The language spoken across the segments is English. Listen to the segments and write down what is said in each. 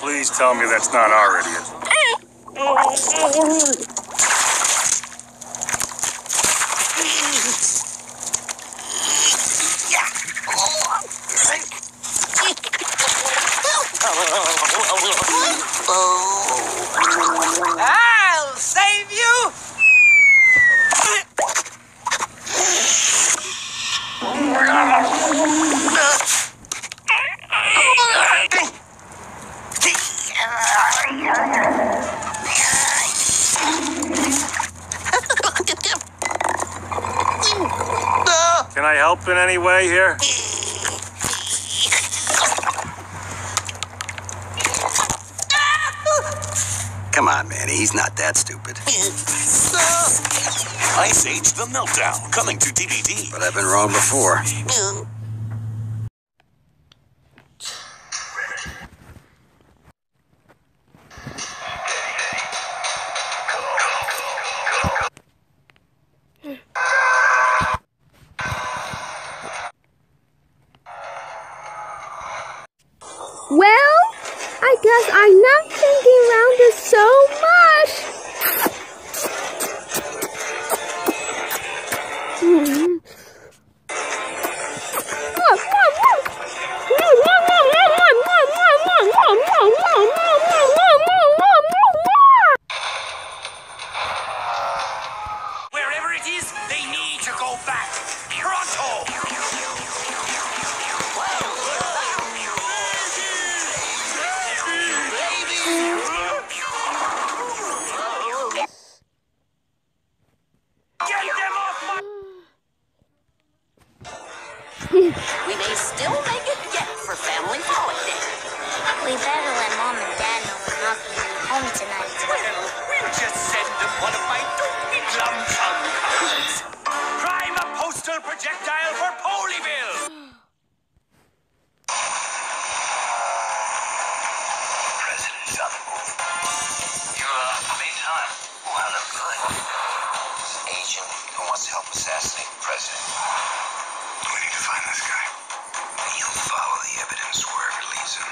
Please tell me that's not our idiot. Eh. Can I help in any way here? Come on, Manny. He's not that stupid. Ice Age The Meltdown, coming to DVD. But I've been wrong before. Well, I guess I'm not thinking around this so much. Wherever it is, they need to go back. Pronto! We may still make it yet for family holiday. We better let mom and dad know we're not going to be home tonight. Well, we'll just send them one of my dopey glum chum cards. Prime a postal projectile for Pollyville! President's on the move. You, uh, made time. Well, I'm good. Agent who wants to help assassinate the president. We need to find this guy. You'll follow the evidence wherever it leads him.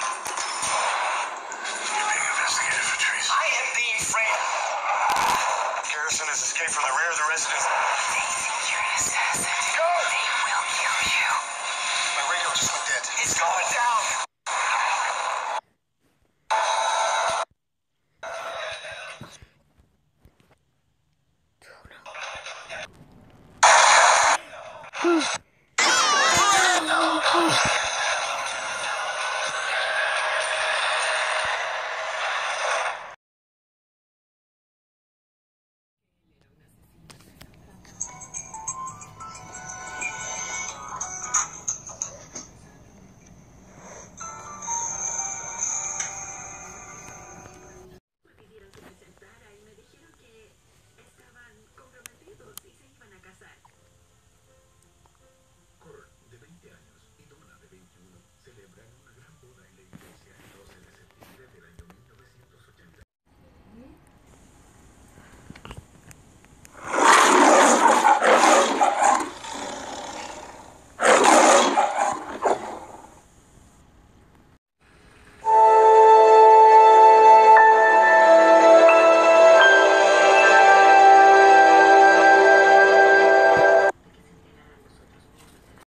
You're being investigated for treason. I am being framed. Garrison has escaped from the rear of the residence.